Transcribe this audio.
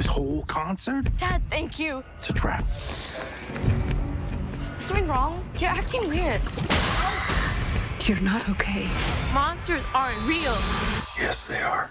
This whole concert? Dad, thank you. It's a trap. Is something wrong? You're acting weird. You're not okay. Monsters aren't real. Yes, they are.